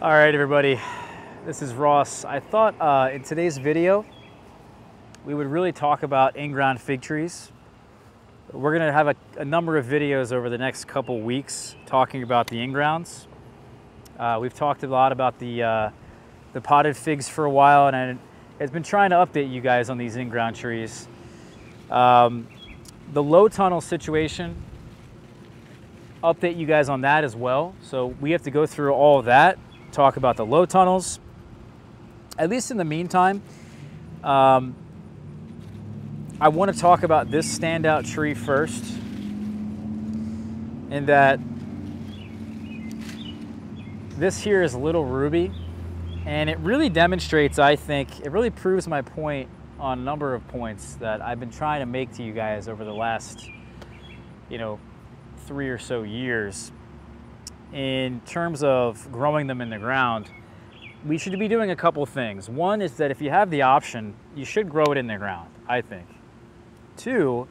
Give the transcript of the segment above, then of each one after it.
All right, everybody, this is Ross. I thought uh, in today's video, we would really talk about in-ground fig trees. We're gonna have a, a, number of videos over the next couple weeks talking about the in-grounds. Uh, we've talked a lot about the, uh, the potted figs for a while, and I, has been trying to update you guys on these in-ground trees. Um, the low tunnel situation, update you guys on that as well. So we have to go through all of that talk about the low tunnels. At least in the meantime, um, I want to talk about this standout tree first. In that this here is Little Ruby. And it really demonstrates, I think, it really proves my point on a number of points that I've been trying to make to you guys over the last, you know, three or so years in terms of growing them in the ground, we should be doing a couple things. One is that if you have the option, you should grow it in the ground, I think. Two,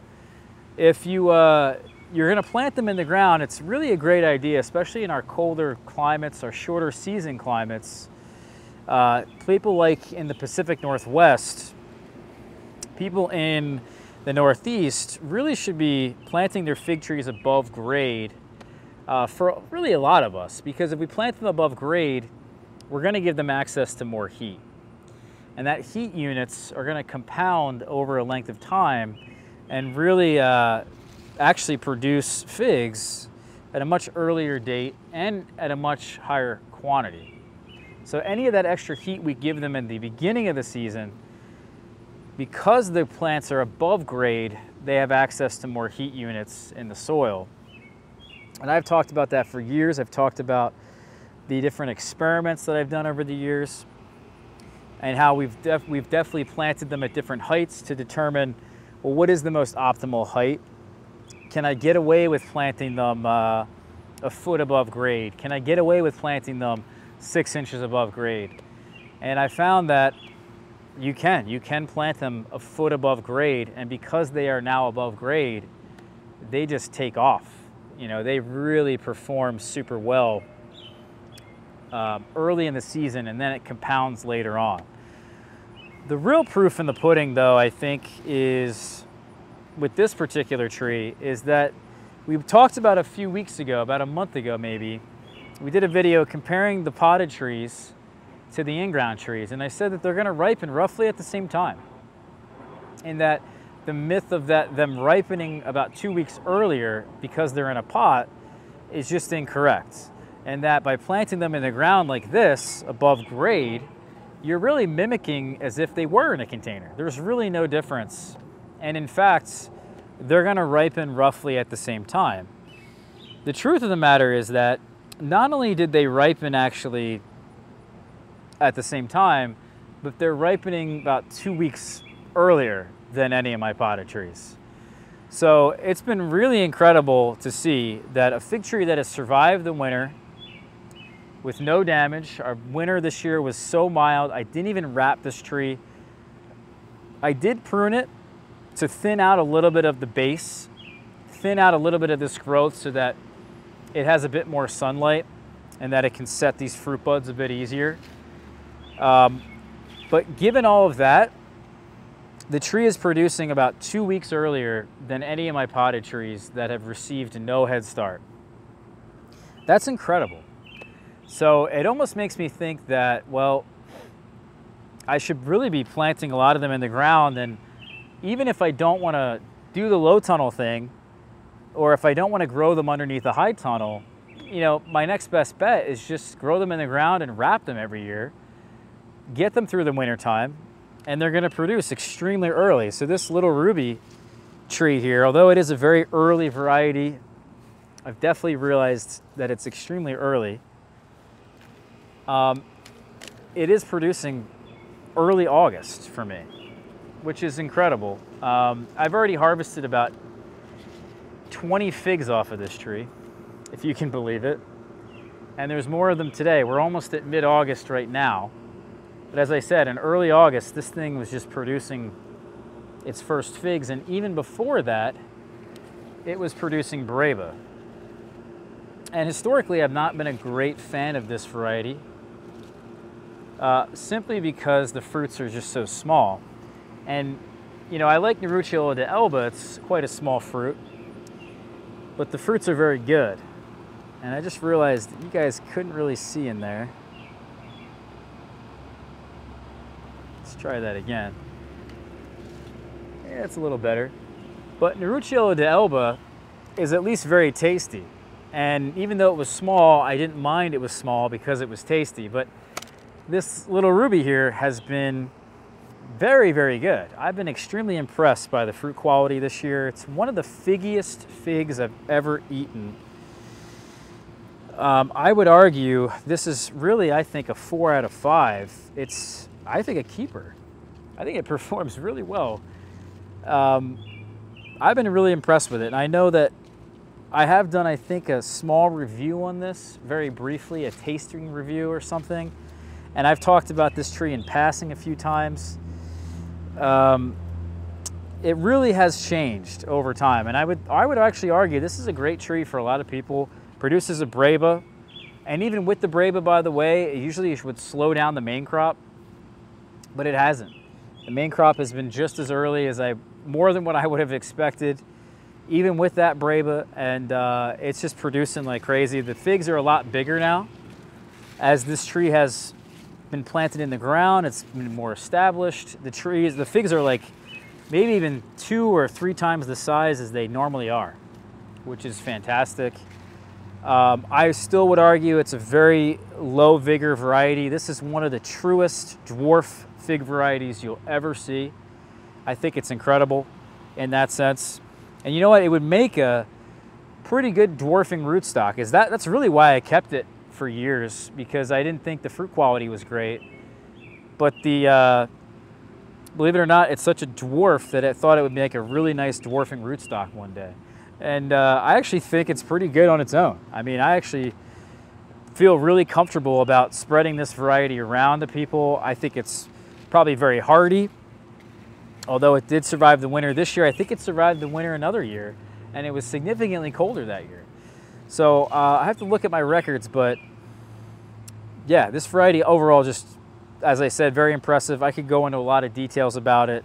if you, uh, you're gonna plant them in the ground, it's really a great idea, especially in our colder climates, our shorter season climates. Uh, people like in the Pacific Northwest, people in the Northeast really should be planting their fig trees above grade uh, for really a lot of us because if we plant them above grade, we're going to give them access to more heat. And that heat units are going to compound over a length of time and really uh, actually produce figs at a much earlier date and at a much higher quantity. So any of that extra heat we give them in the beginning of the season, because the plants are above grade, they have access to more heat units in the soil. And I've talked about that for years. I've talked about the different experiments that I've done over the years and how we've, def we've definitely planted them at different heights to determine, well, what is the most optimal height? Can I get away with planting them uh, a foot above grade? Can I get away with planting them six inches above grade? And I found that you can. You can plant them a foot above grade, and because they are now above grade, they just take off you know, they really perform super well uh, early in the season and then it compounds later on. The real proof in the pudding though, I think is with this particular tree is that we talked about a few weeks ago, about a month ago maybe, we did a video comparing the potted trees to the in-ground trees and I said that they're gonna ripen roughly at the same time. and that the myth of that them ripening about two weeks earlier because they're in a pot is just incorrect. And that by planting them in the ground like this, above grade, you're really mimicking as if they were in a container. There's really no difference. And in fact, they're gonna ripen roughly at the same time. The truth of the matter is that not only did they ripen actually at the same time, but they're ripening about two weeks earlier than any of my potted trees. So it's been really incredible to see that a fig tree that has survived the winter with no damage. Our winter this year was so mild. I didn't even wrap this tree. I did prune it to thin out a little bit of the base, thin out a little bit of this growth so that it has a bit more sunlight and that it can set these fruit buds a bit easier. Um, but given all of that, the tree is producing about two weeks earlier than any of my potted trees that have received no head start. That's incredible. So it almost makes me think that, well, I should really be planting a lot of them in the ground and even if I don't want to do the low tunnel thing, or if I don't want to grow them underneath a high tunnel, you know, my next best bet is just grow them in the ground and wrap them every year, get them through the winter time, and they're gonna produce extremely early. So this little ruby tree here, although it is a very early variety, I've definitely realized that it's extremely early. Um, it is producing early August for me, which is incredible. Um, I've already harvested about 20 figs off of this tree, if you can believe it. And there's more of them today. We're almost at mid-August right now. But as I said, in early August, this thing was just producing its first figs. And even before that, it was producing Breva. And historically, I've not been a great fan of this variety. uh, simply because the fruits are just so small. And, you know, I like Nerucciola de Elba, it's quite a small fruit, but the fruits are very good. And I just realized you guys couldn't really see in there. Try that again. Yeah, it's a little better. But Nerucciola de Elba is at least very tasty. And even though it was small, I didn't mind it was small because it was tasty. But this little ruby here has been very, very good. I've been extremely impressed by the fruit quality this year. It's one of the figgiest figs I've ever eaten. Um, I would argue this is really, I think, a four out of five. It's, I think, a keeper. I think it performs really well. Um, I've been really impressed with it. And I know that I have done, I think, a small review on this, very briefly, a tasting review or something. And I've talked about this tree in passing a few times. Um, it really has changed over time. And I would, I would actually argue this is a great tree for a lot of people. Produces a breba. And even with the breba, by the way, it usually would slow down the main crop, but it hasn't. The main crop has been just as early as I, more than what I would have expected, even with that breba. And uh, it's just producing like crazy. The figs are a lot bigger now as this tree has been planted in the ground. It's been more established. The trees, the figs are like maybe even two or three times the size as they normally are, which is fantastic. Um, I still would argue it's a very low vigor variety. This is one of the truest dwarf fig varieties you'll ever see. I think it's incredible in that sense. And you know what? It would make a pretty good dwarfing rootstock. Is that that's really why I kept it for years because I didn't think the fruit quality was great. But the, uh, believe it or not, it's such a dwarf that I thought it would make a really nice dwarfing rootstock one day. And uh, I actually think it's pretty good on its own. I mean, I actually feel really comfortable about spreading this variety around to people. I think it's probably very hardy. Although it did survive the winter this year, I think it survived the winter another year, and it was significantly colder that year. So uh, I have to look at my records, but yeah, this variety overall just, as I said, very impressive. I could go into a lot of details about it,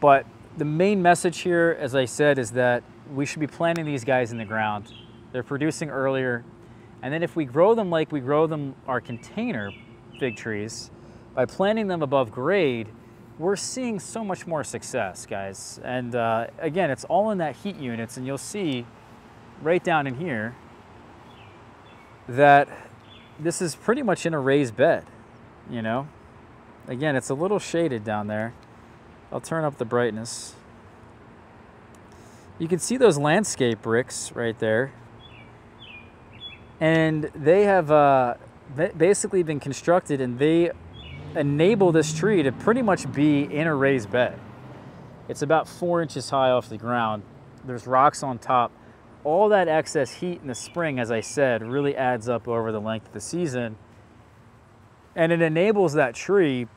but the main message here, as I said, is that we should be planting these guys in the ground. They're producing earlier, and then if we grow them like we grow them our container fig trees, by planting them above grade, we're seeing so much more success, guys. And uh, again, it's all in that heat units, and you'll see right down in here that this is pretty much in a raised bed, you know? Again, it's a little shaded down there. I'll turn up the brightness. You can see those landscape bricks right there. And they have uh, basically been constructed and they enable this tree to pretty much be in a raised bed. It's about four inches high off the ground. There's rocks on top all that excess heat in the spring, as I said, really adds up over the length of the season. And it enables that tree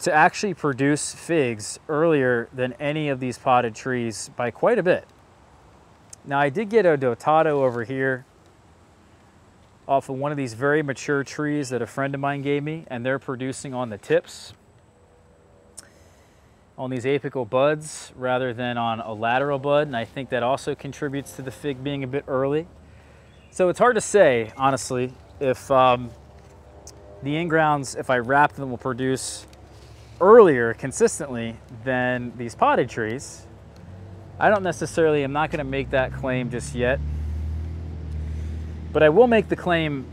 to actually produce figs earlier than any of these potted trees by quite a bit. Now I did get a Dottato over here off of one of these very mature trees that a friend of mine gave me and they're producing on the tips on these apical buds rather than on a lateral bud. And I think that also contributes to the fig being a bit early. So it's hard to say, honestly, if um, the in-grounds, if I wrap them, will produce earlier consistently than these potted trees. I don't necessarily, I'm not gonna make that claim just yet, but I will make the claim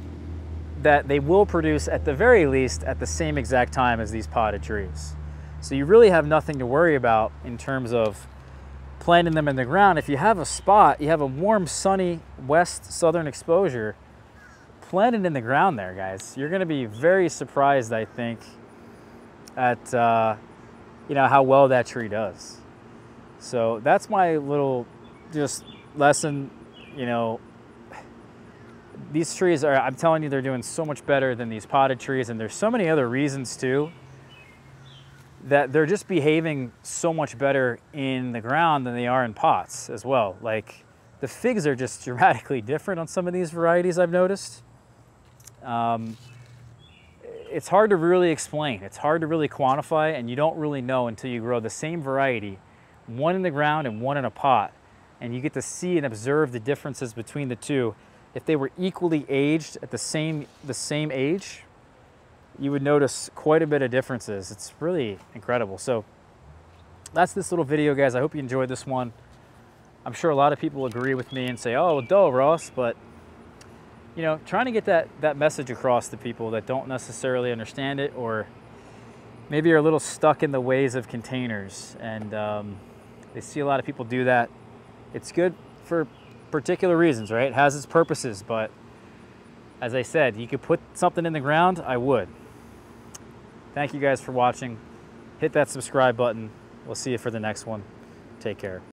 that they will produce at the very least at the same exact time as these potted trees. So you really have nothing to worry about in terms of planting them in the ground. If you have a spot, you have a warm, sunny west southern exposure, plant it in the ground there, guys. You're gonna be very surprised, I think, at uh, you know how well that tree does. So that's my little just lesson, you know, these trees are, I'm telling you, they're doing so much better than these potted trees. And there's so many other reasons too that they're just behaving so much better in the ground than they are in pots as well. Like the figs are just dramatically different on some of these varieties I've noticed. Um, it's hard to really explain. It's hard to really quantify, and you don't really know until you grow the same variety, one in the ground and one in a pot. And you get to see and observe the differences between the two. If they were equally aged at the same, the same age, you would notice quite a bit of differences. It's really incredible. So that's this little video, guys. I hope you enjoyed this one. I'm sure a lot of people agree with me and say, oh, duh, Ross, but you know, trying to get that, that message across to people that don't necessarily understand it or maybe are a little stuck in the ways of containers. And um, they see a lot of people do that. It's good for particular reasons, right? It has its purposes, but as I said, you could put something in the ground, I would. Thank you guys for watching. Hit that subscribe button. We'll see you for the next one. Take care.